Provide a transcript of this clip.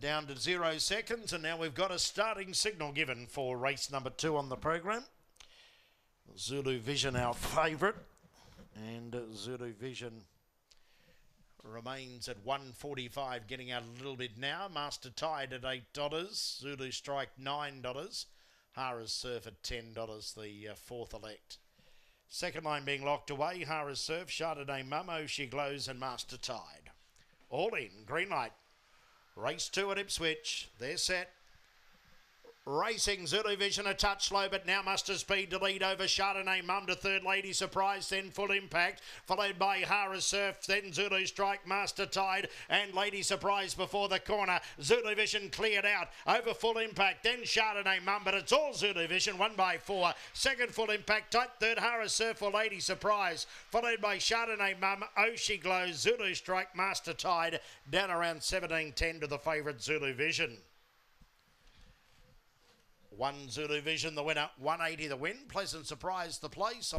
down to zero seconds, and now we've got a starting signal given for race number two on the program. Zulu Vision, our favourite, and Zulu Vision remains at 145, getting out a little bit now. Master Tide at $8, Zulu Strike $9, Hara's Surf at $10, the uh, fourth elect. Second line being locked away, Hara's Surf, Chardonnay Mummo, She Glows, and Master Tide. All in, green light. Race two at Ipswich. They're set. Racing Zulu Vision a touch slow, but now muster speed to lead over Chardonnay Mum to third Lady Surprise, then Full Impact, followed by Hara Surf, then Zulu Strike, Master Tide, and Lady Surprise before the corner. Zulu Vision cleared out over Full Impact, then Chardonnay Mum, but it's all Zulu Vision, one by four. Second Full Impact, tight third Hara Surf for Lady Surprise, followed by Chardonnay Mum, oh, Oshi Glow, Zulu Strike, Master Tide, down around 17.10 to the favourite Zulu Vision. One Zulu Vision, the winner. 180 the win. Pleasant surprise, the place.